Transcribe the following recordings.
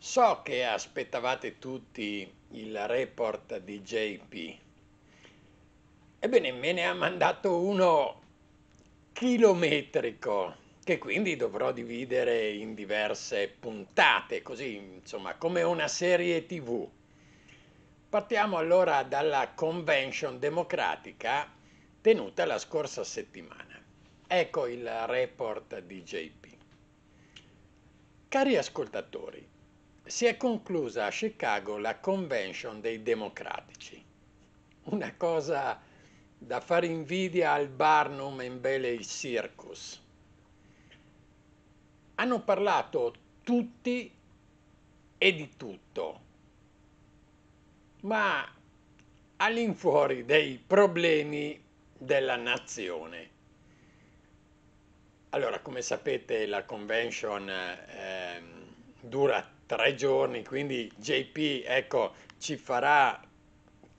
So che aspettavate tutti il report di JP. Ebbene, me ne ha mandato uno chilometrico, che quindi dovrò dividere in diverse puntate, così insomma come una serie TV. Partiamo allora dalla convention democratica tenuta la scorsa settimana. Ecco il report di JP. Cari ascoltatori, si è conclusa a Chicago la convention dei democratici. Una cosa da fare invidia al Barnum and Bailey Circus. Hanno parlato tutti e di tutto, ma all'infuori dei problemi della nazione. Allora, come sapete, la convention eh, dura tre giorni, quindi JP ecco, ci farà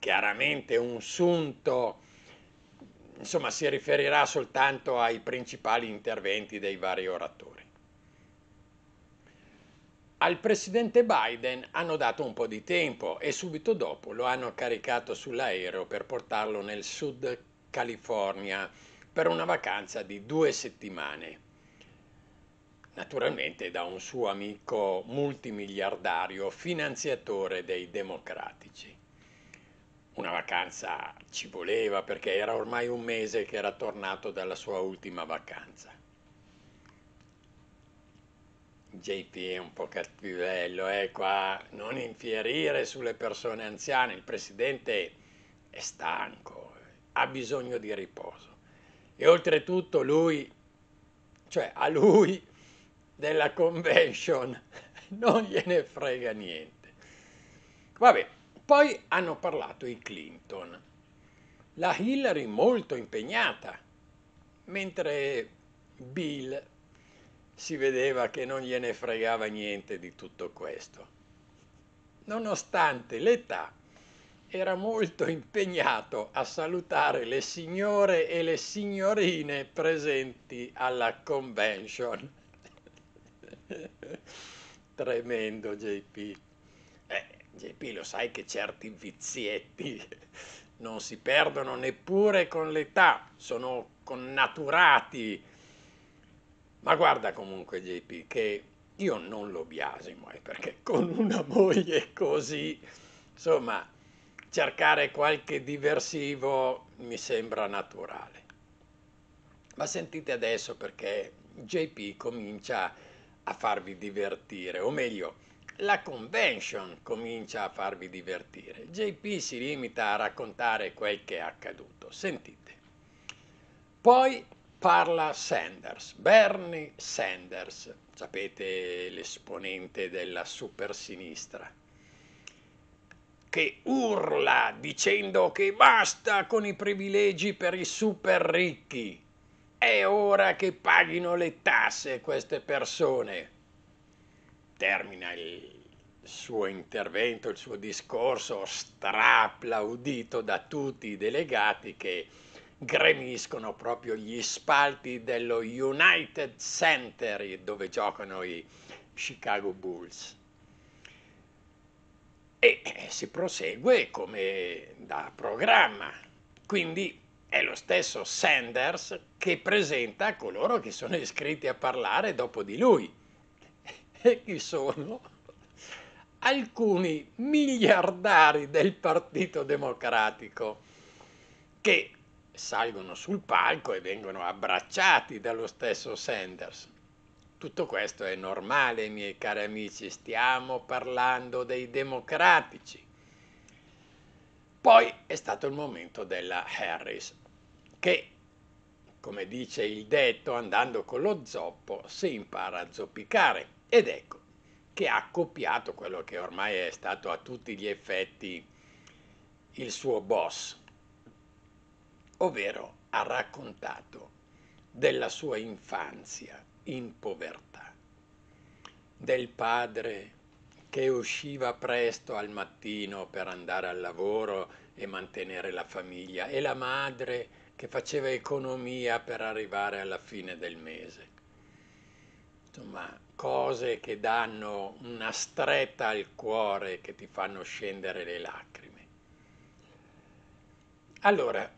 chiaramente un sunto, insomma si riferirà soltanto ai principali interventi dei vari oratori. Al presidente Biden hanno dato un po' di tempo e subito dopo lo hanno caricato sull'aereo per portarlo nel sud California per una vacanza di due settimane naturalmente da un suo amico multimiliardario finanziatore dei democratici. Una vacanza ci voleva perché era ormai un mese che era tornato dalla sua ultima vacanza. JP è un po' cattivello, eh, qua non infierire sulle persone anziane, il presidente è stanco, ha bisogno di riposo. E oltretutto lui, cioè a lui della convention, non gliene frega niente. Vabbè, poi hanno parlato i Clinton. La Hillary molto impegnata, mentre Bill si vedeva che non gliene fregava niente di tutto questo. Nonostante l'età, era molto impegnato a salutare le signore e le signorine presenti alla convention. Tremendo JP. Eh, JP lo sai che certi vizietti non si perdono neppure con l'età, sono connaturati. Ma guarda comunque JP che io non lo biasimo, eh, perché con una moglie così, insomma, cercare qualche diversivo mi sembra naturale. Ma sentite adesso perché JP comincia a farvi divertire, o meglio, la convention comincia a farvi divertire. JP si limita a raccontare quel che è accaduto. Sentite. Poi parla Sanders, Bernie Sanders, sapete l'esponente della supersinistra che urla dicendo che basta con i privilegi per i super ricchi. È ora che paghino le tasse queste persone. Termina il suo intervento, il suo discorso straplaudito da tutti i delegati che gremiscono proprio gli spalti dello United Center dove giocano i Chicago Bulls. E si prosegue come da programma. Quindi è lo stesso Sanders che presenta coloro che sono iscritti a parlare dopo di lui. E chi sono? Alcuni miliardari del Partito Democratico che salgono sul palco e vengono abbracciati dallo stesso Sanders. Tutto questo è normale, miei cari amici, stiamo parlando dei democratici. Poi è stato il momento della Harris, che, come dice il detto, andando con lo zoppo si impara a zoppicare. Ed ecco che ha copiato quello che ormai è stato a tutti gli effetti il suo boss, ovvero ha raccontato della sua infanzia in povertà, del padre che usciva presto al mattino per andare al lavoro e mantenere la famiglia e la madre che faceva economia per arrivare alla fine del mese. Insomma, cose che danno una stretta al cuore che ti fanno scendere le lacrime. Allora,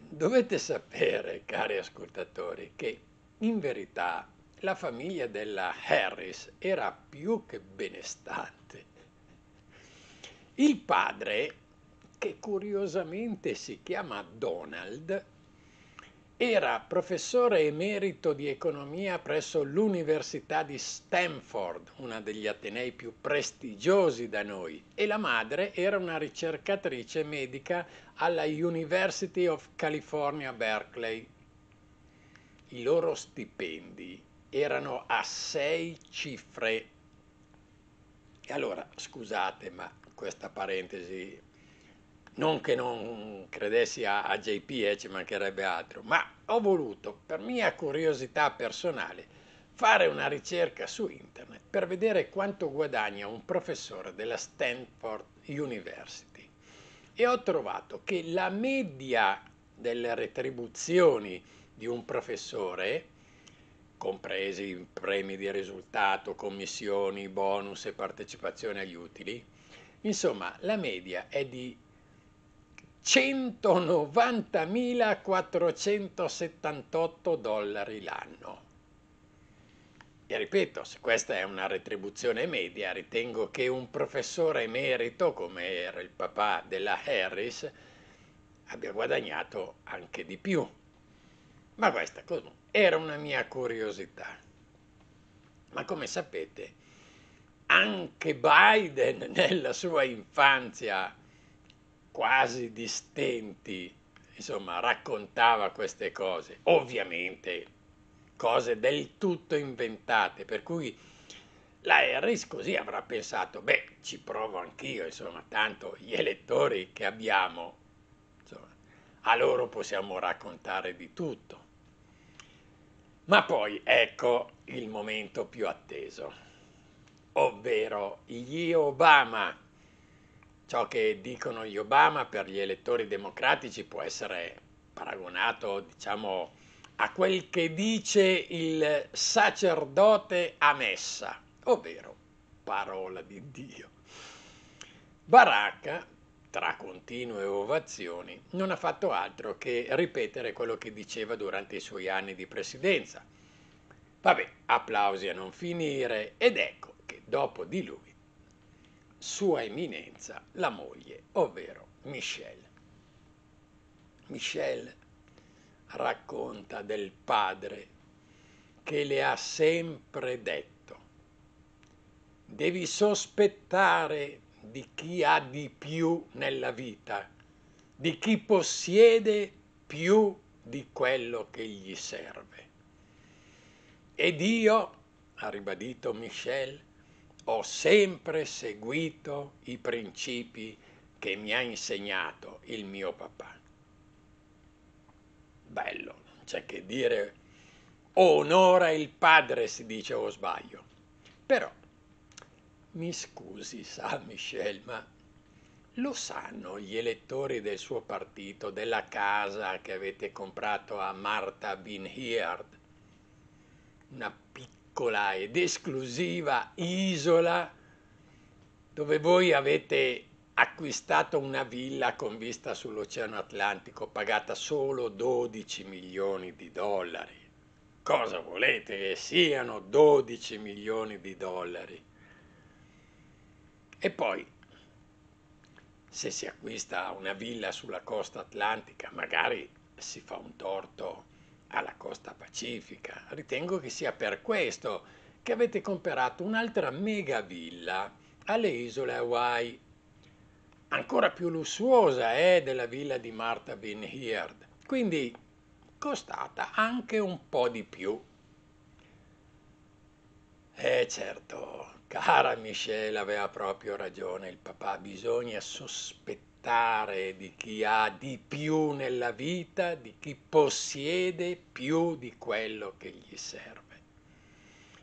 dovete sapere, cari ascoltatori, che in verità la famiglia della Harris era più che benestante. Il padre, che curiosamente si chiama Donald, era professore emerito di economia presso l'Università di Stanford, una degli atenei più prestigiosi da noi, e la madre era una ricercatrice medica alla University of California, Berkeley. I loro stipendi erano a sei cifre. E allora, scusate, ma questa parentesi, non che non credessi a, a JP, eh, ci mancherebbe altro, ma ho voluto, per mia curiosità personale, fare una ricerca su internet per vedere quanto guadagna un professore della Stanford University e ho trovato che la media delle retribuzioni di un professore compresi premi di risultato, commissioni, bonus e partecipazione agli utili. Insomma, la media è di 190.478 dollari l'anno. E ripeto, se questa è una retribuzione media, ritengo che un professore emerito, come era il papà della Harris, abbia guadagnato anche di più. Ma questa era una mia curiosità. Ma come sapete, anche Biden nella sua infanzia quasi di stenti, insomma, raccontava queste cose, ovviamente cose del tutto inventate, per cui la Harris così avrà pensato, beh, ci provo anch'io, insomma, tanto gli elettori che abbiamo, insomma, a loro possiamo raccontare di tutto. Ma poi ecco il momento più atteso, ovvero gli Obama. Ciò che dicono gli Obama per gli elettori democratici può essere paragonato, diciamo, a quel che dice il sacerdote a messa, ovvero parola di Dio. Baracca tra continue ovazioni, non ha fatto altro che ripetere quello che diceva durante i suoi anni di presidenza. Vabbè, applausi a non finire ed ecco che dopo di lui, Sua Eminenza, la moglie, ovvero Michelle. Michelle racconta del padre che le ha sempre detto, devi sospettare di chi ha di più nella vita, di chi possiede più di quello che gli serve. Ed io, ha ribadito Michel, ho sempre seguito i principi che mi ha insegnato il mio papà. Bello, non c'è che dire, onora il padre si dice o sbaglio. Però mi scusi, sa Michel, ma lo sanno gli elettori del suo partito della casa che avete comprato a Martha Binheard? Una piccola ed esclusiva isola dove voi avete acquistato una villa con vista sull'Oceano Atlantico pagata solo 12 milioni di dollari. Cosa volete che siano 12 milioni di dollari? E poi, se si acquista una villa sulla costa atlantica, magari si fa un torto alla costa pacifica. Ritengo che sia per questo che avete comprato un'altra mega villa alle isole Hawaii, ancora più lussuosa è eh, della villa di Martha Vineyard, quindi costata anche un po' di più. Eh certo, Cara Michelle aveva proprio ragione il papà, bisogna sospettare di chi ha di più nella vita, di chi possiede più di quello che gli serve.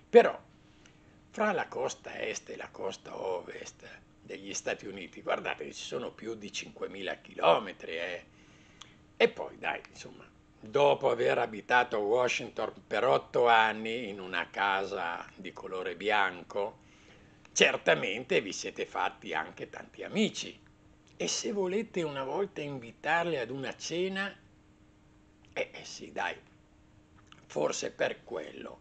Però, fra la costa est e la costa ovest degli Stati Uniti, guardate, ci sono più di 5.000 chilometri, eh. E poi, dai, insomma, dopo aver abitato Washington per otto anni in una casa di colore bianco, certamente vi siete fatti anche tanti amici. E se volete una volta invitarli ad una cena, eh, eh sì, dai, forse per quello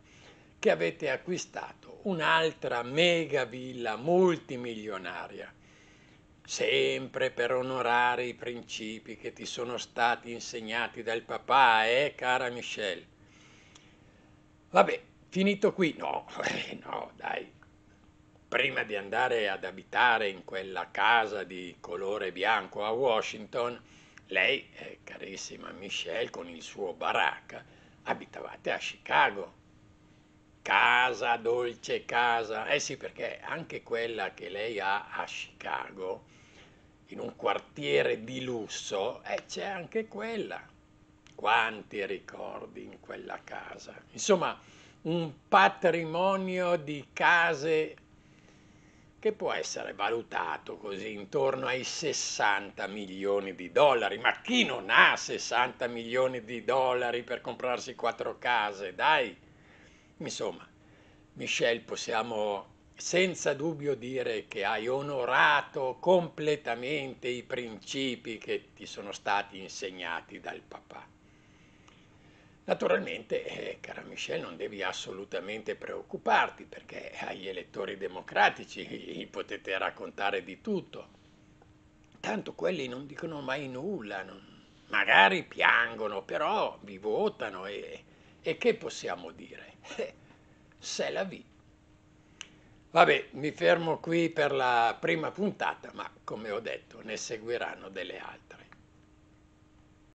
che avete acquistato un'altra mega villa multimilionaria, sempre per onorare i principi che ti sono stati insegnati dal papà, eh, cara Michelle? Vabbè, finito qui? No, eh, no, dai. Prima di andare ad abitare in quella casa di colore bianco a Washington, lei, eh, carissima Michelle, con il suo baracca, abitavate a Chicago. Casa, dolce casa. Eh sì, perché anche quella che lei ha a Chicago, in un quartiere di lusso, eh, c'è anche quella. Quanti ricordi in quella casa. Insomma, un patrimonio di case che può essere valutato così intorno ai 60 milioni di dollari. Ma chi non ha 60 milioni di dollari per comprarsi quattro case? Dai! Insomma, Michelle, possiamo senza dubbio dire che hai onorato completamente i principi che ti sono stati insegnati dal papà. Naturalmente, eh, cara Michelle, non devi assolutamente preoccuparti perché agli elettori democratici gli potete raccontare di tutto. Tanto quelli non dicono mai nulla, non... magari piangono, però vi votano e, e che possiamo dire? C'est la vie. Vabbè, mi fermo qui per la prima puntata, ma come ho detto ne seguiranno delle altre.